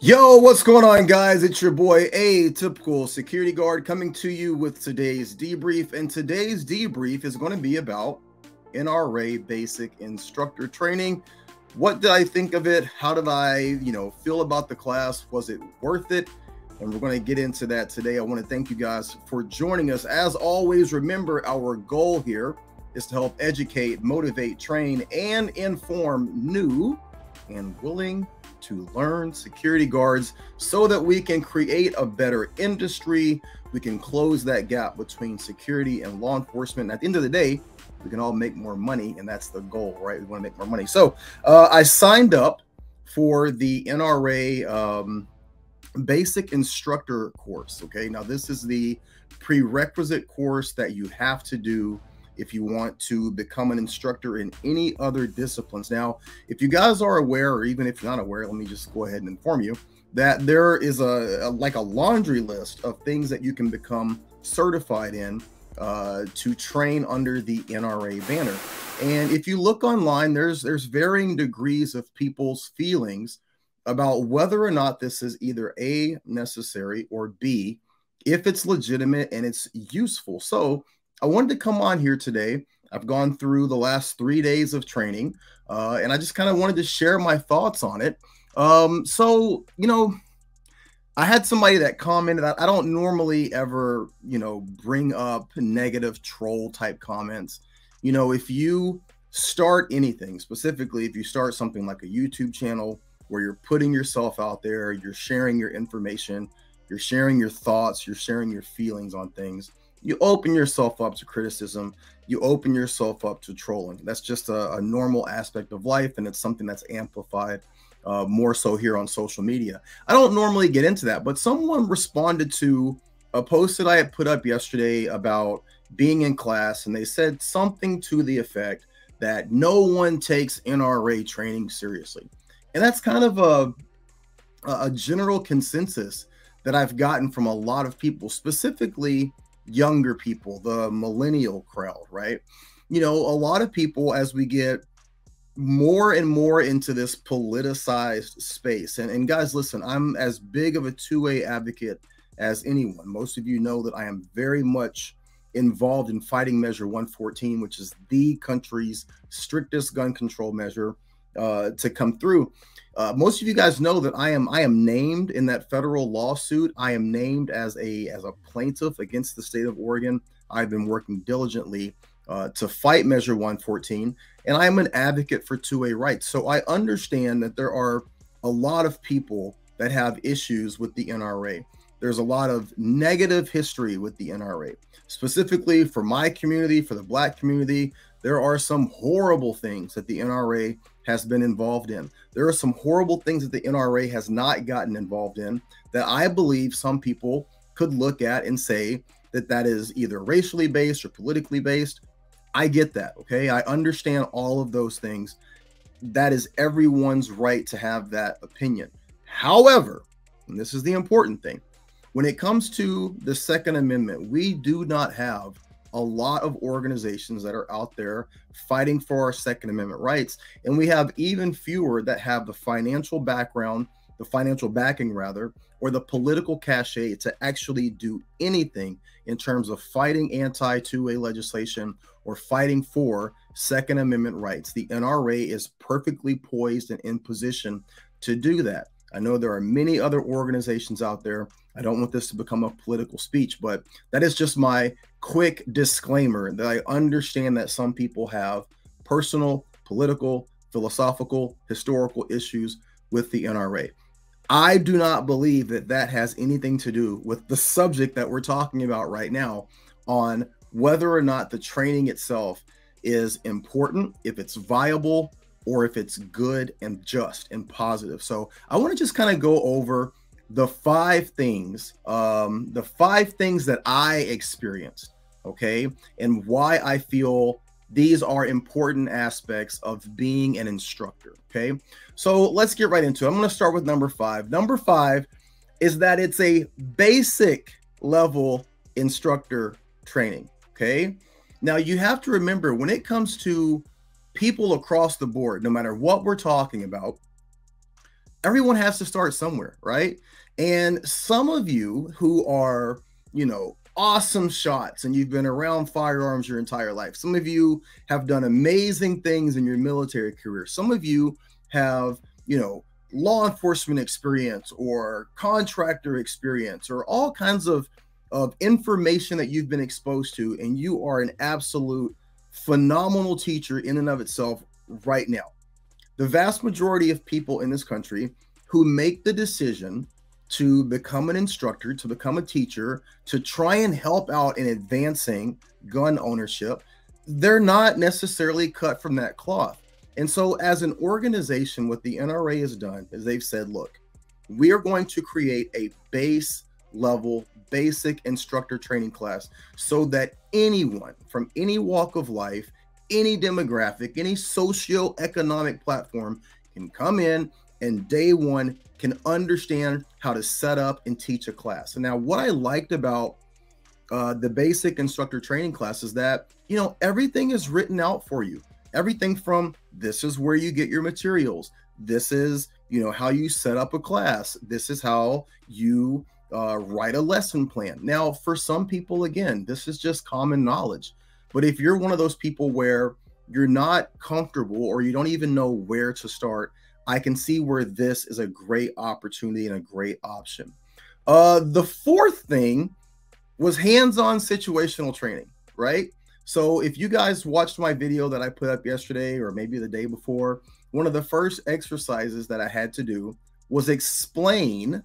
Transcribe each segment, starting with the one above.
Yo, what's going on, guys? It's your boy, Atypical Security Guard, coming to you with today's debrief. And today's debrief is going to be about NRA basic instructor training. What did I think of it? How did I, you know, feel about the class? Was it worth it? And we're going to get into that today. I want to thank you guys for joining us. As always, remember our goal here is to help educate, motivate, train, and inform new and willing to learn security guards so that we can create a better industry. We can close that gap between security and law enforcement. And at the end of the day, we can all make more money, and that's the goal, right? We want to make more money. So uh, I signed up for the NRA um, basic instructor course. Okay, now this is the prerequisite course that you have to do if you want to become an instructor in any other disciplines. Now, if you guys are aware, or even if you're not aware, let me just go ahead and inform you that there is a, a like a laundry list of things that you can become certified in uh, to train under the NRA banner. And if you look online, there's there's varying degrees of people's feelings about whether or not this is either a necessary or b if it's legitimate and it's useful. So I wanted to come on here today. I've gone through the last three days of training, uh, and I just kind of wanted to share my thoughts on it. Um, so, you know, I had somebody that commented that I don't normally ever, you know, bring up negative troll type comments. You know, if you start anything, specifically if you start something like a YouTube channel where you're putting yourself out there, you're sharing your information, you're sharing your thoughts, you're sharing your feelings on things you open yourself up to criticism. You open yourself up to trolling. That's just a, a normal aspect of life and it's something that's amplified uh, more so here on social media. I don't normally get into that but someone responded to a post that i had put up yesterday about being in class and they said something to the effect that no one takes nra training seriously. And that's kind of a a general consensus that i've gotten from a lot of people specifically younger people, the millennial crowd, right? You know, a lot of people, as we get more and more into this politicized space, and, and guys, listen, I'm as big of a 2A advocate as anyone. Most of you know that I am very much involved in fighting Measure 114, which is the country's strictest gun control measure uh, to come through. Uh, most of you guys know that I am I am named in that federal lawsuit. I am named as a as a plaintiff against the state of Oregon. I've been working diligently uh, to fight Measure 114, and I am an advocate for 2A rights. So I understand that there are a lot of people that have issues with the NRA. There's a lot of negative history with the NRA, specifically for my community, for the Black community. There are some horrible things that the NRA has been involved in. There are some horrible things that the NRA has not gotten involved in that I believe some people could look at and say that that is either racially based or politically based. I get that. Okay. I understand all of those things. That is everyone's right to have that opinion. However, and this is the important thing, when it comes to the Second Amendment, we do not have a lot of organizations that are out there fighting for our Second Amendment rights. And we have even fewer that have the financial background, the financial backing, rather, or the political cachet to actually do anything in terms of fighting anti 2A legislation or fighting for Second Amendment rights. The NRA is perfectly poised and in position to do that. I know there are many other organizations out there. I don't want this to become a political speech, but that is just my quick disclaimer that I understand that some people have personal, political, philosophical, historical issues with the NRA. I do not believe that that has anything to do with the subject that we're talking about right now on whether or not the training itself is important, if it's viable, or if it's good and just and positive. So I want to just kind of go over the five things, um, the five things that I experienced, okay, and why I feel these are important aspects of being an instructor, okay. So let's get right into it. I'm going to start with number five. Number five is that it's a basic level instructor training, okay. Now you have to remember when it comes to people across the board, no matter what we're talking about, everyone has to start somewhere, right? And some of you who are, you know, awesome shots and you've been around firearms your entire life. Some of you have done amazing things in your military career. Some of you have, you know, law enforcement experience or contractor experience or all kinds of of information that you've been exposed to and you are an absolute phenomenal teacher in and of itself right now. The vast majority of people in this country who make the decision to become an instructor, to become a teacher, to try and help out in advancing gun ownership, they're not necessarily cut from that cloth. And so, as an organization, what the NRA has done is they've said, look, we are going to create a base level, basic instructor training class so that anyone from any walk of life, any demographic, any socio-economic platform can come in and day one can understand how to set up and teach a class. And now, what I liked about uh, the basic instructor training class is that you know everything is written out for you. Everything from this is where you get your materials. This is you know how you set up a class. This is how you uh, write a lesson plan. Now, for some people, again, this is just common knowledge. But if you're one of those people where you're not comfortable or you don't even know where to start, I can see where this is a great opportunity and a great option. Uh, the fourth thing was hands-on situational training, right? So if you guys watched my video that I put up yesterday or maybe the day before, one of the first exercises that I had to do was explain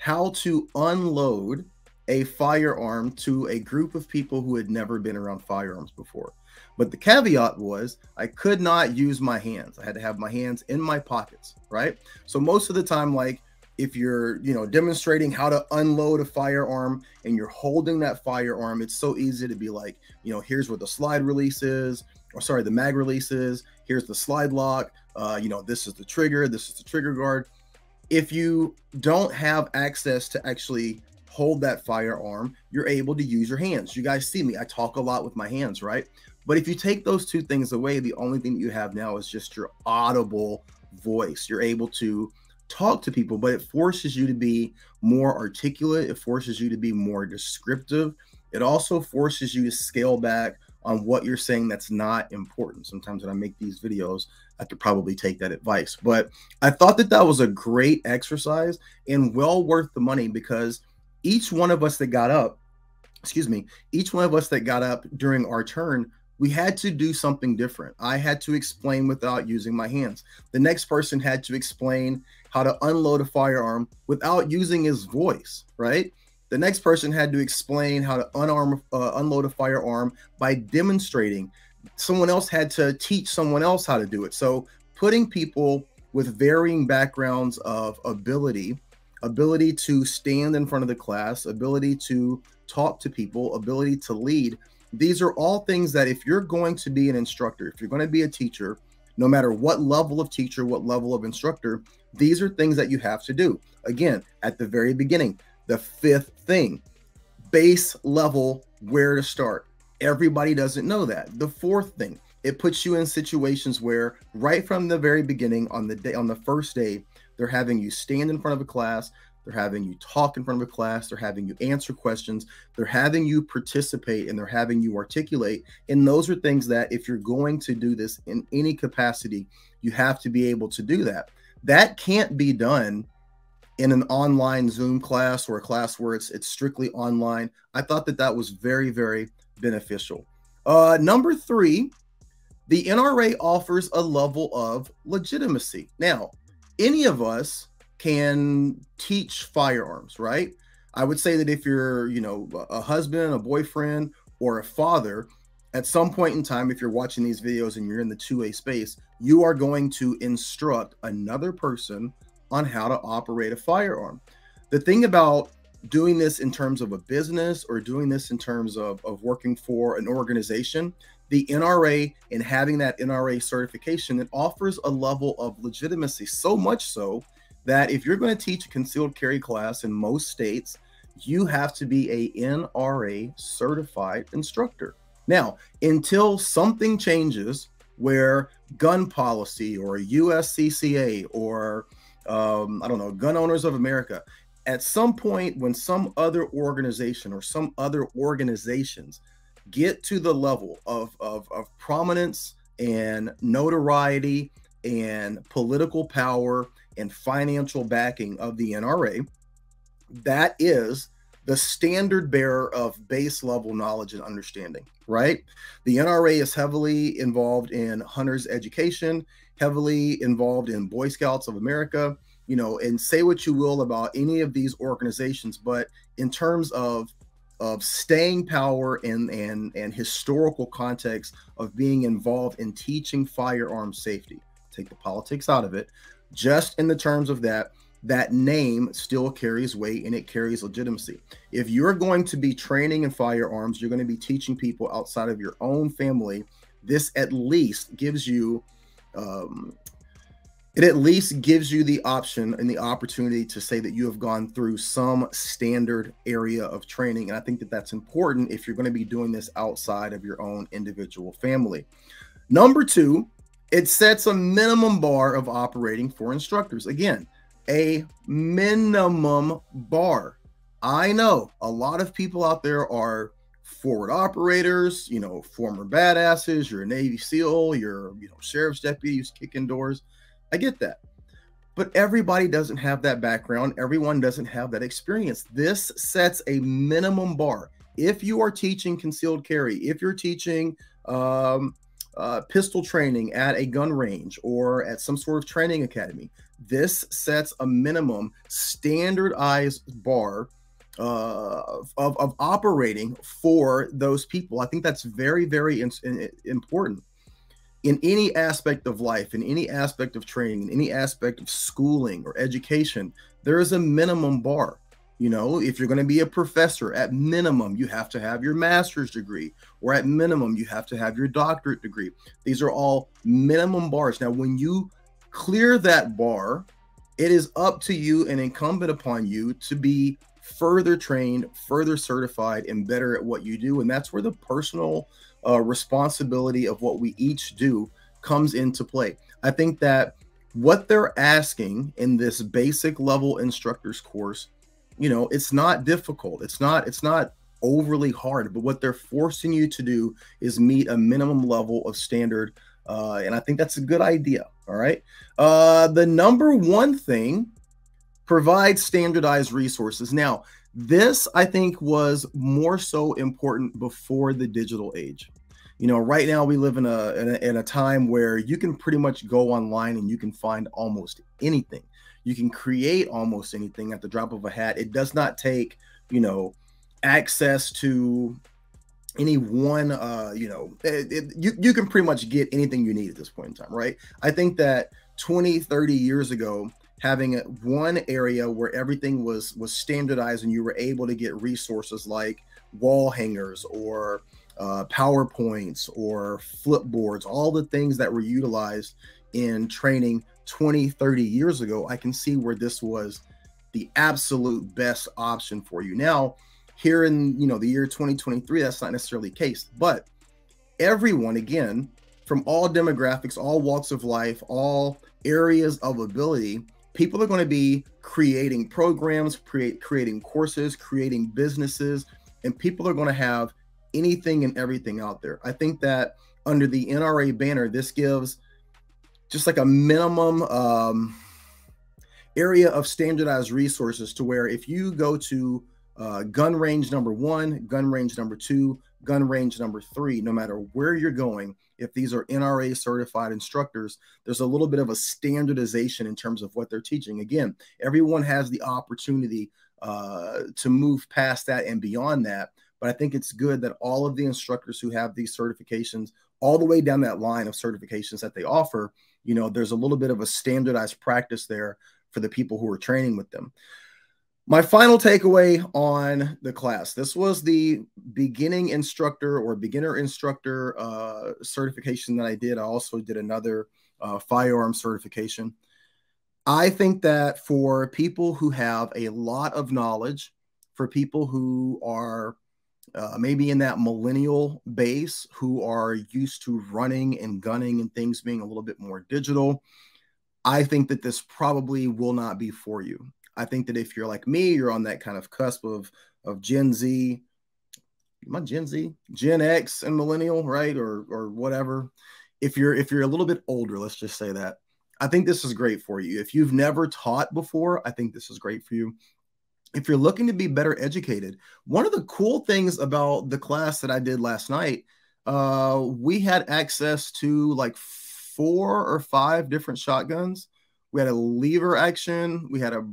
how to unload a firearm to a group of people who had never been around firearms before. But the caveat was I could not use my hands. I had to have my hands in my pockets, right? So most of the time, like if you're, you know, demonstrating how to unload a firearm and you're holding that firearm, it's so easy to be like, you know, here's where the slide release is, or sorry, the mag release is. Here's the slide lock. Uh, you know, this is the trigger. This is the trigger guard. If you don't have access to actually hold that firearm, you're able to use your hands. You guys see me. I talk a lot with my hands, right? But if you take those two things away, the only thing that you have now is just your audible voice. You're able to talk to people, but it forces you to be more articulate. It forces you to be more descriptive. It also forces you to scale back on what you're saying that's not important. Sometimes when I make these videos, I could probably take that advice. But I thought that that was a great exercise and well worth the money because each one of us that got up, excuse me, each one of us that got up during our turn we had to do something different. I had to explain without using my hands. The next person had to explain how to unload a firearm without using his voice, right? The next person had to explain how to unarm, uh, unload a firearm by demonstrating. Someone else had to teach someone else how to do it. So putting people with varying backgrounds of ability, ability to stand in front of the class, ability to talk to people, ability to lead these are all things that if you're going to be an instructor, if you're going to be a teacher, no matter what level of teacher, what level of instructor, these are things that you have to do. Again, at the very beginning, the fifth thing, base level, where to start. Everybody doesn't know that. The fourth thing, it puts you in situations where right from the very beginning on the day on the first day, they're having you stand in front of a class, they're having you talk in front of a class. They're having you answer questions. They're having you participate and they're having you articulate. And those are things that, if you're going to do this in any capacity, you have to be able to do that. That can't be done in an online Zoom class or a class where it's it's strictly online. I thought that that was very very beneficial. Uh, number three, the NRA offers a level of legitimacy. Now, any of us can teach firearms, right? I would say that if you're, you know, a husband, a boyfriend, or a father, at some point in time, if you're watching these videos and you're in the 2A space, you are going to instruct another person on how to operate a firearm. The thing about doing this in terms of a business or doing this in terms of, of working for an organization, the NRA and having that NRA certification, it offers a level of legitimacy, so much so that if you're going to teach a concealed carry class in most states, you have to be a NRA certified instructor. Now, until something changes where gun policy or USCCA or um, I don't know, Gun Owners of America. At some point, when some other organization or some other organizations get to the level of, of, of prominence and notoriety and political power and financial backing of the NRA, that is the standard bearer of base level knowledge and understanding, right? The NRA is heavily involved in hunters education, heavily involved in Boy Scouts of America, you know, and say what you will about any of these organizations, but in terms of of staying power and and and historical context of being involved in teaching firearm safety, take the politics out of it, just in the terms of that that name still carries weight and it carries legitimacy. If you're going to be training in firearms, you're going to be teaching people outside of your own family. This at least gives you, um, it at least gives you the option and the opportunity to say that you have gone through some standard area of training. And I think that that's important if you're going to be doing this outside of your own individual family. Number two, it sets a minimum bar of operating for instructors. Again, a minimum bar. I know a lot of people out there are forward operators, you know, former badasses, you're a Navy SEAL, you're, you know, sheriff's deputy kicking doors. I get that. But everybody doesn't have that background. Everyone doesn't have that experience. This sets a minimum bar. If you are teaching concealed carry, if you're teaching um, uh, pistol training at a gun range or at some sort of training academy, this sets a minimum standardized bar uh, of, of operating for those people. I think that's very, very important in any aspect of life, in any aspect of training, in any aspect of schooling or education. There is a minimum bar. You know, if you're going to be a professor, at minimum, you have to have your master's degree, or at minimum, you have to have your doctorate degree. These are all minimum bars. Now, when you clear that bar, it is up to you and incumbent upon you to be further trained, further certified, and better at what you do. And that's where the personal uh, responsibility of what we each do comes into play. I think that what they're asking in this basic level instructors course, you know, it's not difficult. It's not, it's not overly hard, but what they're forcing you to do is meet a minimum level of standard uh, and I think that's a good idea. All right. Uh, the number one thing provide standardized resources. Now, this I think was more so important before the digital age. You know, right now we live in a, in a, in a time where you can pretty much go online and you can find almost anything. You can create almost anything at the drop of a hat. It does not take, you know, access to any one uh you know it, it, you, you can pretty much get anything you need at this point in time right i think that 20 30 years ago having one area where everything was was standardized and you were able to get resources like wall hangers or uh, powerpoints or flipboards all the things that were utilized in training 20 30 years ago i can see where this was the absolute best option for you. Now here in you know the year 2023 that's not necessarily the case but everyone again from all demographics all walks of life all areas of ability people are going to be creating programs create creating courses creating businesses and people are going to have anything and everything out there. I think that under the nra banner this gives just like a minimum um, area of standardized resources to where if you go to uh, gun range number one, gun range number two, gun range number three, no matter where you're going, if these are NRA certified instructors, there's a little bit of a standardization in terms of what they're teaching. Again, everyone has the opportunity uh, to move past that and beyond that. But I think it's good that all of the instructors who have these certifications, all the way down that line of certifications that they offer, you know, there's a little bit of a standardized practice there for the people who are training with them. My final takeaway on the class this was the beginning instructor or beginner instructor uh, certification that I did. I also did another uh, firearm certification. I think that for people who have a lot of knowledge, for people who are uh, maybe in that millennial base who are used to running and gunning and things being a little bit more digital, I think that this probably will not be for you. I think that if you're like me, you're on that kind of cusp of of Gen Z, my Gen Z, Gen X, and millennial, right, or or whatever. If you're if you're a little bit older, let's just say that. I think this is great for you. If you've never taught before, I think this is great for you. If you're looking to be better educated, one of the cool things about the class that I did last night, uh, we had access to like four or five different shotguns. We had a lever action, we had a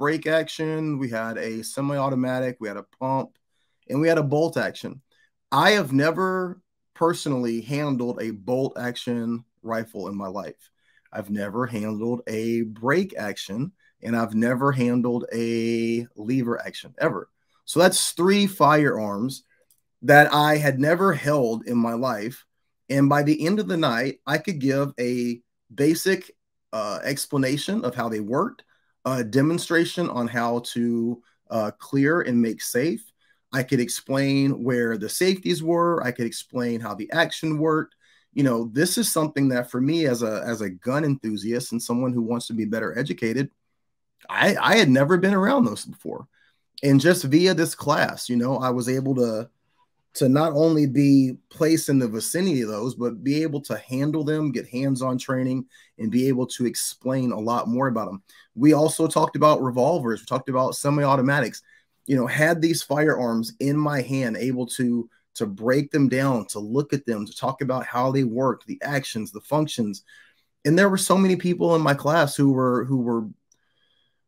break action, we had a semi automatic, we had a pump, and we had a bolt action. I have never personally handled a bolt action rifle in my life. I've never handled a break action and I've never handled a lever action ever. So that's three firearms that I had never held in my life. And by the end of the night, I could give a basic uh, explanation of how they worked, a demonstration on how to uh, clear and make safe. I could explain where the safeties were. I could explain how the action worked. You know, this is something that for me as a as a gun enthusiast and someone who wants to be better educated, I I had never been around those before. And just via this class, you know, I was able to to not only be placed in the vicinity of those, but be able to handle them, get hands-on training, and be able to explain a lot more about them. We also talked about revolvers, we talked about semi-automatics you know, had these firearms in my hand, able to to break them down, to look at them, to talk about how they work, the actions, the functions. And there were so many people in my class who were who were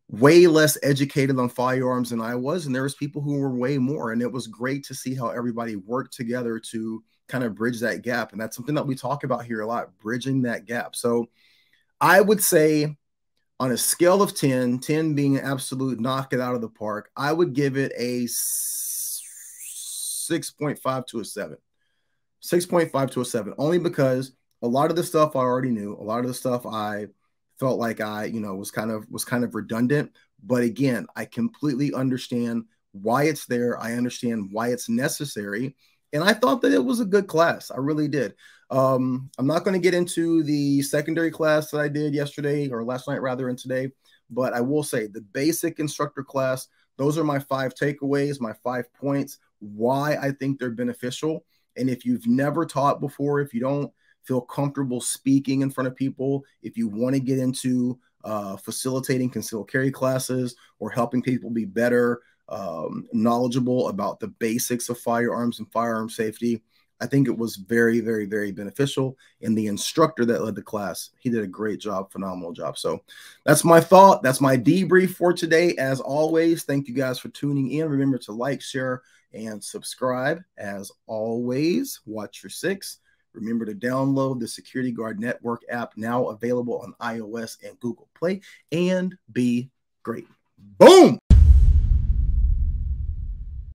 way less educated on firearms than I was, and there was people who were way more. And it was great to see how everybody worked together to kind of bridge that gap. And that's something that we talk about here a lot, bridging that gap. So I would say on a scale of 10, 10 being an absolute knock it out of the park, I would give it a 6.5 to a 7. 6.5 to a 7, only because a lot of the stuff I already knew, a lot of the stuff I felt like I, you know, was kind of was kind of redundant, but again, I completely understand why it's there. I understand why it's necessary, and I thought that it was a good class. I really did. Um, I'm not going to get into the secondary class that I did yesterday or last night, rather, and today, but I will say the basic instructor class, those are my five takeaways, my five points, why I think they're beneficial. And if you've never taught before, if you don't feel comfortable speaking in front of people, if you want to get into uh, facilitating concealed carry classes or helping people be better um, knowledgeable about the basics of firearms and firearm safety, I think it was very, very, very beneficial. And the instructor that led the class, he did a great job, phenomenal job. So that's my thought. That's my debrief for today. As always, thank you guys for tuning in. Remember to like, share, and subscribe. As always, watch your six. Remember to download the Security Guard Network app now available on iOS and Google Play and be great. Boom!